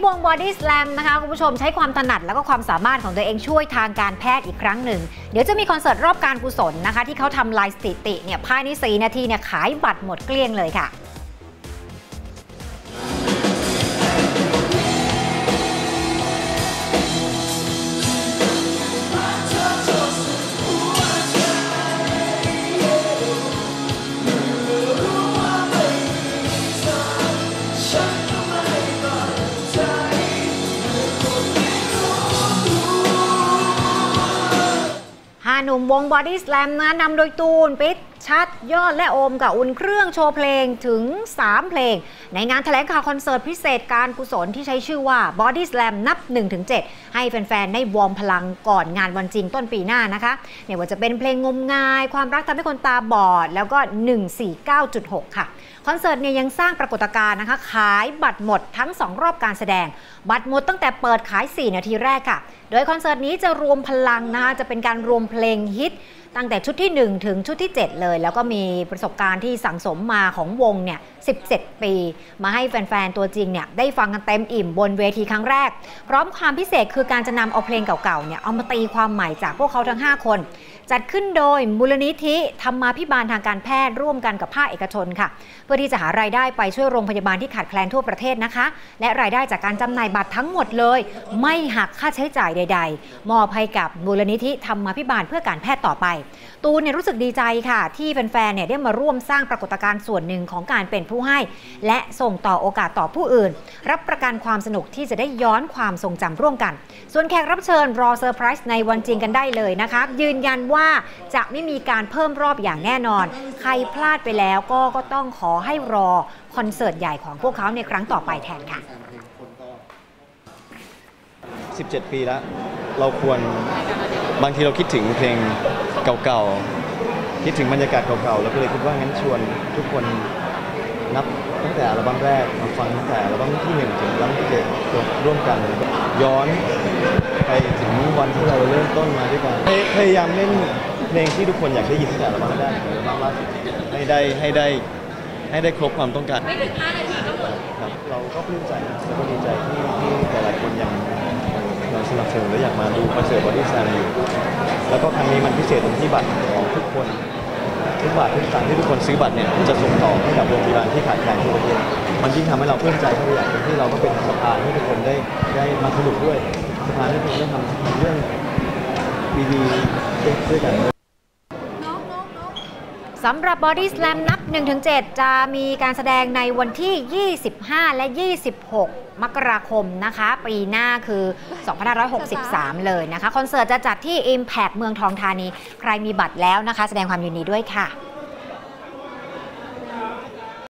วงบอดี้สแลมนะคะคุณผู้ชมใช้ความถนัดแล้วก็ความสามารถของตัวเองช่วยทางการแพทย์อีกครั้งหนึ่ง เดี๋ยวจะมีคอนเสิร์ตรอบการกุศลนะคะ ที่เขาทำลายสถิติเนี่ยภายใน 4 นาทีเนี่ยขายบัตรหมดเกลี้ยงเลยค่ะ หนุ่มวงบอดี้สแลมนะนำโดยตูนปิ๊ด ชัช ยอดและโอมกับอุ่นเครื่องโชว์เพลงถึง 3 เพลง ในงานแถลงข่าวคอนเสิร์ตพิเศษการกุศลที่ใช้ชื่อว่า Body Slam นับ 1-7 ให้แฟน ๆ ได้วอร์มพลังก่อนงานวันจริงต้นปีหน้านะคะเนี่ยว่าจะเป็นเพลงงมงาย ความรักทำให้คนตาบอด แล้วก็ 149.6 ค่ะคอนเสิร์ตเนี่ยยังสร้างปรากฏการณ์นะคะ ขายบัตรหมดทั้ง 2 รอบการแสดง บัตรหมดตั้งแต่เปิดขาย 4 นาทีแรกค่ะ โดยคอนเสิร์ตนี้จะรวมพลังนะคะจะเป็นการรวมเพลงฮิตตั้งแต่ชุดที่ 1 ถึงชุดที่ 7 เลย แล้วก็มีประสบการณ์ที่สั่งสมมาของวงเนี่ย17 ปี มาให้แฟน ๆ ตัวจริงเนี่ยได้ฟังกันเต็มอิ่มบนเวทีครั้งแรก พร้อมความพิเศษคือการจะนำเอาเพลงเก่าๆเนี่ยเอามาตีความใหม่จากพวกเขาทั้ง 5 คน จัดขึ้นโดยมูลนิธิธรรมาภิบาลทางการแพทย์ร่วมกันกับภาคเอกชนค่ะ เพื่อที่จะหารายได้ไปช่วยโรงพยาบาลที่ขาดแคลนทั่วประเทศนะคะ และรายได้จากการจำหน่ายบัตรทั้งหมดเลย ไม่หักค่าใช้จ่ายใด ๆ มอบให้กับมูลนิธิธรรมาภิบาลเพื่อการแพทย์ต่อไปตูนเนี่ยรู้สึกดีใจค่ะ ที่แฟนๆเนี่ยได้มาร่วมสร้างปรากฏการณ์ส่วนหนึ่งของการเป็นผู้ให้ และส่งต่อโอกาสต่อผู้อื่น รับประกันความสนุกที่จะได้ย้อนความทรงจำร่วมกัน ส่วนแขกรับเชิญรอเซอร์ไพรส์ในวันจริงกันได้เลยนะคะยืนยันว่าจะไม่มีการเพิ่มรอบอย่างแน่นอน ใครพลาดไปแล้วก็ก็ต้องขอให้รอคอนเสิร์ตใหญ่ของพวกเขาในครั้งต่อไปแทนค่ะ 17 ปีแล้ว เราควรบางทีเราคิดถึงเพลง เก่าๆ คิดถึงบรรยากาศเก่าๆเราก็เลยคิดว่างั้นชวนทุกคนนับตั้งแต่อัลบั้มแรกมาฟังตั้งแต่อัลบั้มที่หนึ่งถึงอัลบั้มที่เจ็ดร่วมกันย้อนไปถึงวันที่เราเริ่มต้นมาด้วยกันพยพยายามเล่นเพลงที่ทุกคนอยากได้ยินตั้งแต่อัลบั้มแรกถึงอัลบั้มล่าสุดให้ได้ให้ได้ให้ได้ครบความต้องการไม่ถึง5นาทีก็หมดครับเราก็ปลื้มใจนะแล้วก็ดีใจที่ที่หลายๆคนยัง ถึงและอยากมาดูคอนเสิร์ตบอดี้แซมอยู่ แล้วก็ครั้งนี้มันพิเศษตรงที่บัตรของทุกคน ทุกบาททุกสตางค์ที่ทุกคนซื้อบัตรเนี่ยจะส่งต่อให้กับโรงพยาบาลที่ขาดแคลนทั่วประเทศมันยิ่งทำให้เราเพิ่มใจเข้าไปอย่างที่เราก็เป็นสภานให้ทุกคนได้ได้มาสนุกด้วยสภานให้ทุกคนได้ทำเรื่องดีๆด้วยกัน สำหรับ Body Slam นับ 1-7 จะมีการแสดงในวันที่ 25 และ 26 มกราคมนะคะ ปีหน้าคือ 2563 เลยนะคะ คอนเสิร์ตจะจัดที่ Impact เมืองทองธานี ใครมีบัตรแล้วนะคะ แสดงความยินดีด้วยค่ะ